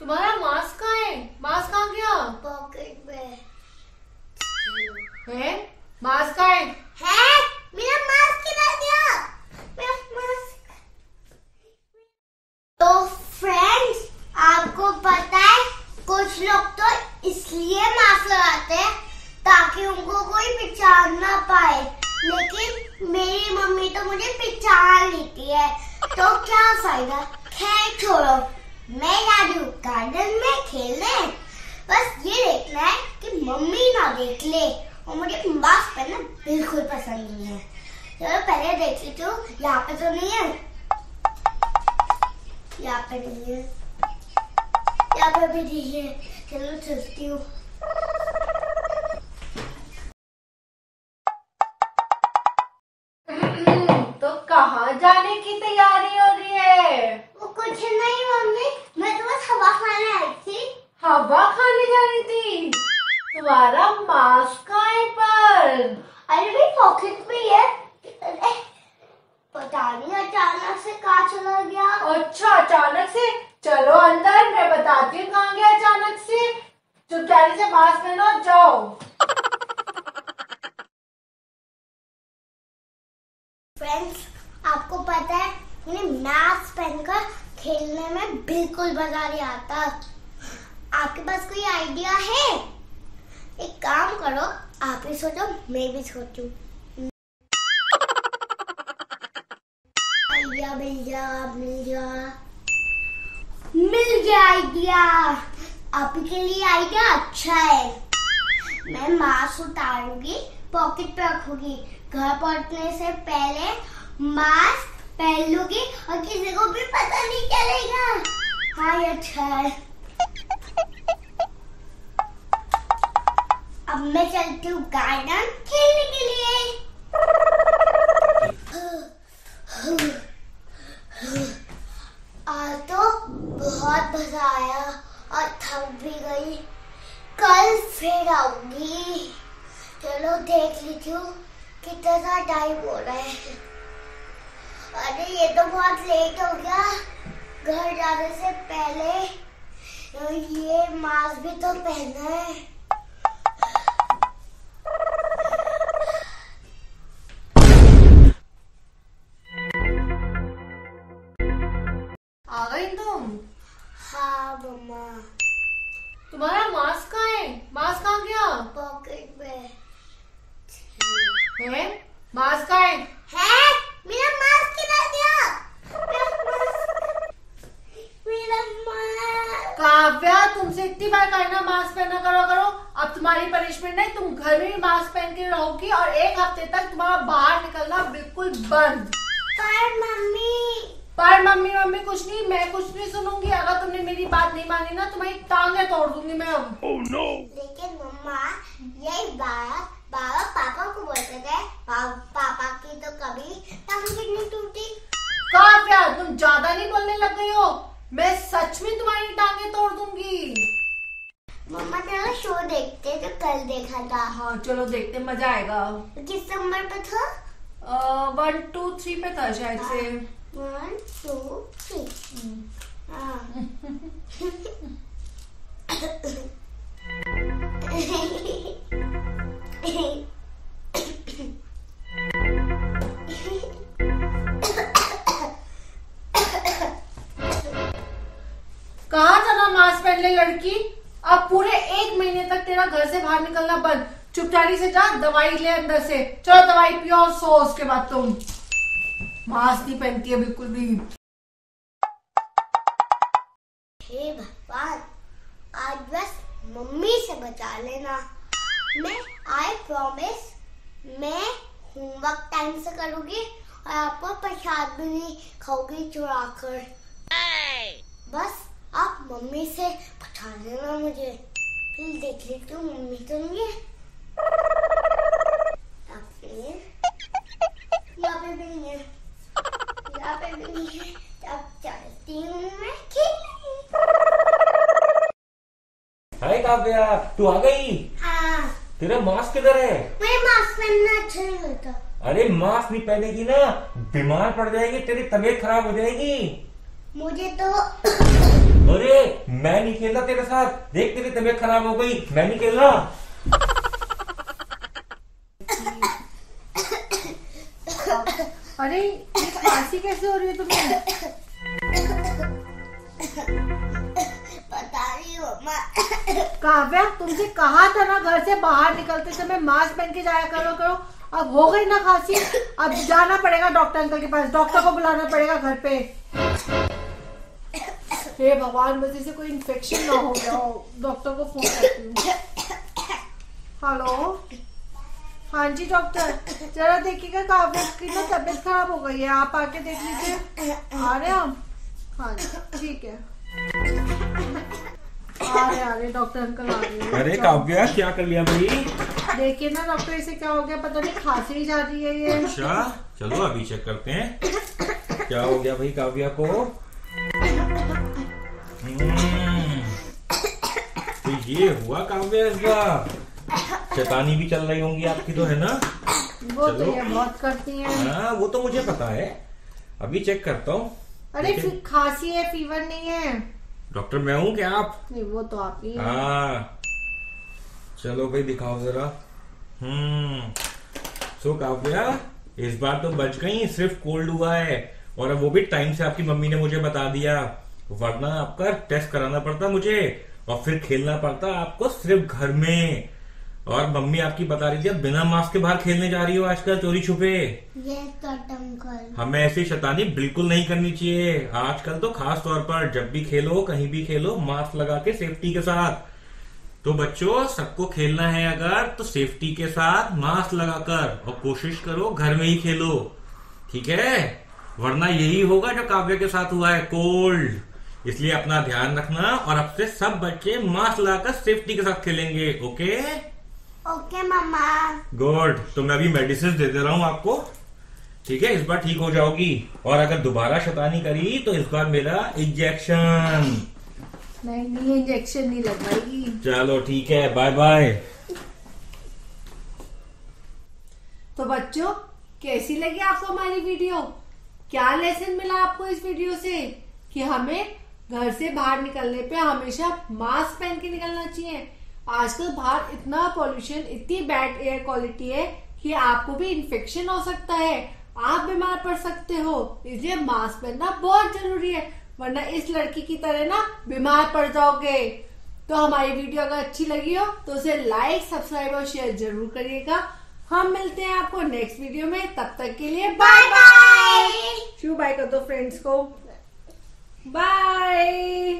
तुम्हारा मास्क कहाँ है? मास्क कहाँ गया? पॉकेट में है? मास्क कहाँ है? है? मेरा मास्क किधर गया? मेरा मास्क तो फ्रेंड्स आपको पता है कुछ लोग तो इसलिए मास्क लगाते हैं ताकि उनको कोई पहचान ना पाए। लेकिन मेरी मम्मी तो मुझे पहचान लेती है। तो क्या फ़ायदा? खैर छोड़ो मैं जा रही हूँ गार्डन में खेलने बस ये देखना है कि मम्मी ना देख ले। और मुझे मास्क पहनना बिल्कुल पसंद नहीं है। चलो, पहले देख लेती हूँ। यहाँ पे तो नहीं है। यहाँ पे नहीं है। यहाँ पे भी नहीं है। चलो, चलती हूँ। तो कहाँ जाने की तैयारी हो रही है वो कुछ नहीं मम्मी मैं तो बस हवा खाने आई थी हवा खाने जानी थी तुम्हारा मास्क कहाँ पर। अरे भाई पॉकेट में ही है। अरे, पता नहीं अचानक से कहाँ चला गया। अच्छा अचानक से? चलो अंदर मैं बताती हूँ कहाँ गया अचानक से। चुपचारी से मास्क पहनो और जाओ। फ्रेंड्स आपको पता है मुझे मास्क पहनकर खेलने में बिल्कुल मज़ा नहीं आता। आपके पास कोई आइडिया है? एक काम करो, आप भी सोचो, मैं भी सोचूं। आइडिया मिल मिल मिल गया आइडिया। आपके लिए आइडिया अच्छा है। मैं मास्क उतारूँगी, पॉकेट पे रखूँगी। घर पहुँचने से पहले मास्क पहन लूँगी और किसी को भी पता नहीं चलेगा। हाँ अच्छा है। अब मैं चलती हूँ गार्डन खेलने के लिए। आज तो बहुत मज़ा आया और थक भी गई। कल फिर आऊँगी। चलो देख लीजिए कितना टाइम हो रहा है। अरे, ये तो बहुत लेट हो गया। घर जाने से पहले, ये मास्क भी तो पहना है। हाँ मम्मा तुम्हारा मास्क कहाँ है? मास्क कहाँ गया? पॉकेट में है? मास्क कहाँ है? है? मेरा मास्क किधर गया? मेरा मास्क। काव्या तुमसे इतनी बार कहना मास्क पहना करो करो। अब तुम्हारी पनिशमेंट है तुम घर में भी मास्क पहन के रहोगी और एक हफ़्ते तक तुम्हारा बाहर निकलना बिल्कुल बंद। पर मम्मी पर मम्मी मम्मी कुछ नहीं मैं कुछ नहीं सुनूँगी। अगर तुमने मेरी बात नहीं मानी ना तुम्हारी टांगे तोड़ दूँगी मैं अब। लेकिन मम्मा यही बात बाबा पापा को बोलते थे। पापा की तो कभी टांगे नहीं टूटी। काव्या तुम ज़्यादा नहीं बोलने लग गई हो। मैं सच में तुम्हारी टांगे तोड़ दूँगी। मम्मा तेरा शो देखते जो कल देखा था। हाँ चलो देखते मज़ा आएगा। किस नंबर पे था? वन टू थ्री पे था शायद से। वन टू थ्री हाँ कहा चला मास्क पहन ले लड़की? अब पूरे एक महीने तक तेरा घर से बाहर निकलना बंद। चुपचारी से जा, दवाई ले अंदर से। चलो दवाई पियो और सो, उसके बाद तुम। मास्क नहीं पहनती है, बिल्कुल भी। हे भगवान, आज बस मम्मी से बचा लेना। मैं आई प्रॉमिस मैं होमवर्क टाइम से करूँगी और आपको प्रसाद भी नहीं खाओगी चुरा कर बस आप मम्मी से बचा लेना मुझे। फिर देख लेती हूँ मम्मी तो नहीं नहीं है अब चलती हूँ मैं हाय काव्या तू आ गई? हाँ। तेरा मास्क किधर है? मुझे मास्क पहनना अच्छा नहीं लगता। अरे मास्क नहीं पहनेगी ना बीमार पड़ जाएगी तेरी तबीयत खराब हो जाएगी। मुझे तो अरे मैं नहीं खेलना तेरे साथ। देख तेरी तबीयत खराब हो गई मैं नहीं खेलना अरे खांसी कैसे हो रही है तुम्हें? पता नहीं मम्मा काव्या तुमसे कहा था ना घर से बाहर निकलते समय मास्क पहन के जाया करो करो? अब हो गई ना खांसी? अब जाना पड़ेगा डॉक्टर अंकल के पास डॉक्टर को बुलाना पड़ेगा घर पे। हे भगवान मुझे से कोई इन्फेक्शन ना हो गया हो डॉक्टर को फ़ोन करती हूँ। हेलो हाँ जी डॉक्टर जरा देखिएगा काव्या की ना तबीयत खराब हो गई है। आप आके देख लीजिए। आ रहे हैं हम? हाँ जी ठीक है। आ रहे आ रहे डॉक्टर अंकल आ रहे हैं। अरे काव्या क्या कर लिया भाई? देखिए ना डॉक्टर इसे क्या हो गया? पता नहीं खांसी ही जा रही है ये। अच्छा चलो अभी चेक करते हैं। क्या हो गया भाई काव्या को? हम्म, तो ये हुआ काव्या इस बार शैतानी भी चल रही होंगी आपकी तो है ना? वो तो ये बहुत करती हैं। हाँ वो तो मुझे पता है। अभी चेक करता हूँ। अरे खांसी है फीवर नहीं है। डॉक्टर मैं हूँ क्या आप? नहीं वो तो आप ही हाँ। चलो भाई दिखाओ जरा। हम्म। सो काव्या इस बार तो बच गई सिर्फ़ कोल्ड हुआ है। और वो भी टाइम से आपकी मम्मी ने मुझे बता दिया। वरना आपका टेस्ट कराना पड़ता मुझे। और फिर खेलना पड़ता आपको सिर्फ़ घर में। और मम्मी आपकी बता रही थी आप बिना मास्क के बाहर खेलने जा रही हो आजकल चोरी छुपे। ये हमें ऐसी शैतानी बिल्कुल नहीं करनी चाहिए। आजकल तो खास तौर पर जब भी खेलो कहीं भी खेलो मास्क लगा के सेफ्टी के साथ। तो बच्चों सबको खेलना है अगर तो सेफ्टी के साथ मास्क लगाकर और कोशिश करो घर में ही खेलो। ठीक है? वरना यही होगा जो काव्य के साथ हुआ है कोल्ड इसलिए अपना ध्यान रखना और अब से सब बच्चे मास्क लगाकर सेफ्टी के साथ खेलेंगे ओके ओके मम्मा गुड तो मैं अभी मेडिसिन दे दे रहा हूँ आपको। ठीक है इस बार ठीक हो जाओगी। और अगर दोबारा शैतानी करी तो इस बार मेरा इंजेक्शन नहीं नहीं इंजेक्शन नहीं लगवाएगी चलो ठीक है बाय बाय तो बच्चों कैसी लगी आपको हमारी वीडियो क्या लेसन मिला आपको इस वीडियो से? कि हमें घर से बाहर निकलने पे हमेशा मास्क पहन के निकलना चाहिए। आजकल बाहर इतना पॉल्यूशन इतनी बैड एयर क्वालिटी है कि आपको भी इन्फेक्शन हो सकता है। आप बीमार पड़ सकते हो इसलिए मास्क पहनना बहुत ज़रूरी है वरना इस लड़की की तरह ना बीमार पड़ जाओगे। तो हमारी वीडियो अगर अच्छी लगी हो तो उसे लाइक सब्सक्राइब और शेयर ज़रूर करिएगा। हम मिलते हैं आपको नेक्स्ट वीडियो में तब तक के लिए बाय बाय शू बाय कर दो फ्रेंड्स को। बाय